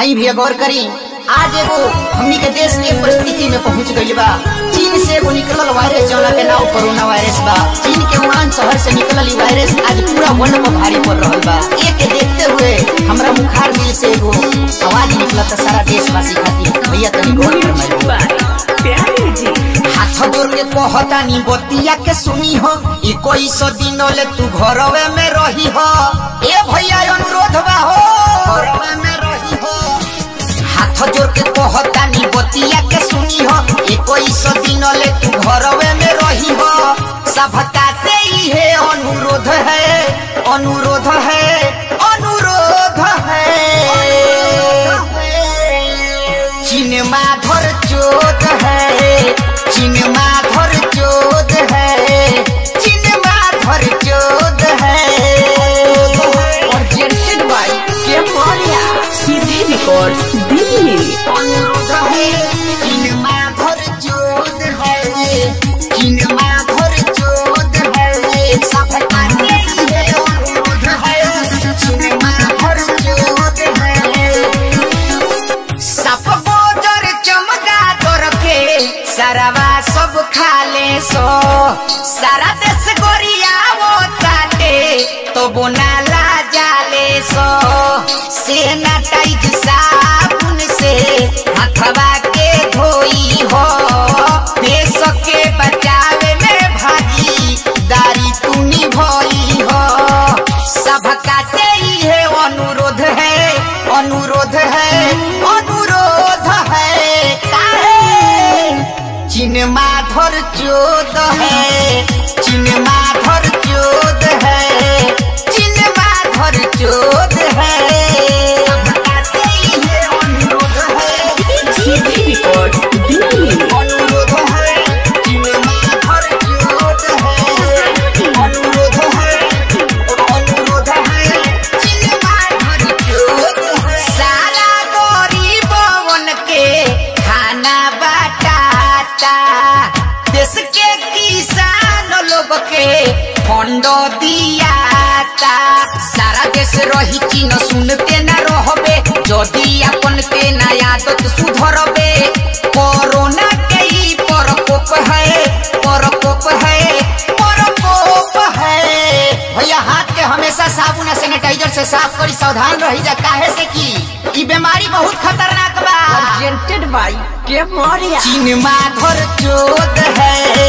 आई भी गौर करी। आज एगो हमनी के देश के परिस्थिति में पहुँच गई बा। चीन से एगो निकलल वायरस जौना के नाम कोरोना वायरस बा। चीन के वुहान शहर से निकलल वायरस आज पूरा वर्ल्ड पर भारी पड़ रहल बा। एक देखते हुए हमरा मुखार दिल से एगो आवाज़ निकलत सारा देशवासी खातिर। भैया तनी गौर फरमाइए हाथ जोड़ के कहता नी बतिया के सुनी हो, ई कोई सौ दिन ले तू घरवे में रही हो? ए भैया, अनुरोध बा हो। बतिया के सुनी हो ई कोई सौ दिन ले तू घरवे में रही हो। सबका से ही है अनुरोध है अनुरोध है। अनुरोध है। चिन्मा भर चोद है चिन्मा सरवा सब सो। सारा देश गोरिया वो तो बोनाला जाले सो। सेनाटाइज साबुन से, हथवा माधर चोद है। चीन माधर फंड दियाता। सारा देश रही चीन सुनते न रहबे। जदि अपन के ना आदत सुधरबे। कोरोना के ई प्रकोप है प्रकोप है प्रकोप है। भैया हाथ के हमेशा साबुन सैनिटाइजर से साफ़ करी सावधान रही जा। काहे से की ई बीमारी बहुत खतरनाक बा। Kemoria. चीन माधर चोद चीन माधर चोद है।